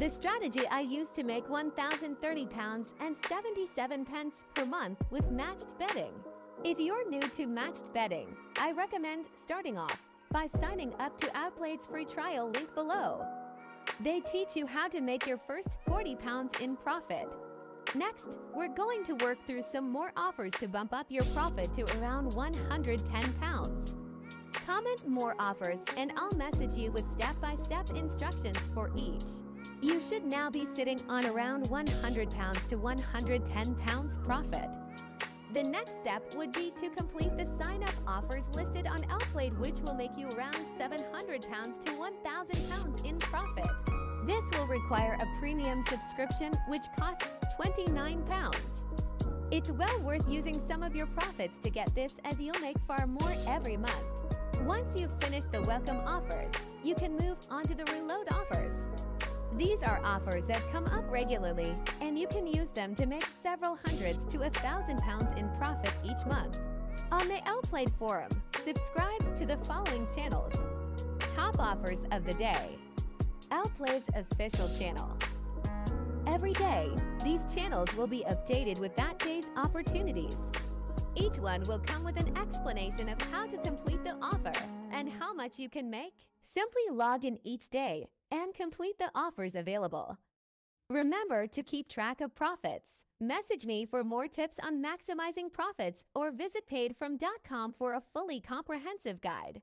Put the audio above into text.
The strategy I use to make 1,030 pounds and 77 pence per month with matched betting. If you're new to matched betting, I recommend starting off by signing up to Outplayed's free trial link below. They teach you how to make your first 40 pounds in profit. Next, we're going to work through some more offers to bump up your profit to around 110 pounds. Comment more offers and I'll message you with step-by-step -step instructions for each. You should now be sitting on around 100 pounds to 110 pounds profit. The next step would be to complete the sign-up offers listed on Outplayed which will make you around 700 pounds to 1,000 pounds in profit. This will require a premium subscription which costs 29 pounds. It's well worth using some of your profits to get this as you'll make far more every month. Once you've finished the welcome offers, you can move on to the reload offers. These are offers that come up regularly, and you can use them to make several hundreds to a thousand pounds in profit each month. On the Outplayed forum, subscribe to the following channels. Top offers of the day. Outplayed's official channel. Every day, these channels will be updated with that day's opportunities. Each one will come with an explanation of how to complete the offer and how much you can make. Simply log in each day and complete the offers available. Remember to keep track of profits. Message me for more tips on maximizing profits or visit paidfrom.com for a fully comprehensive guide.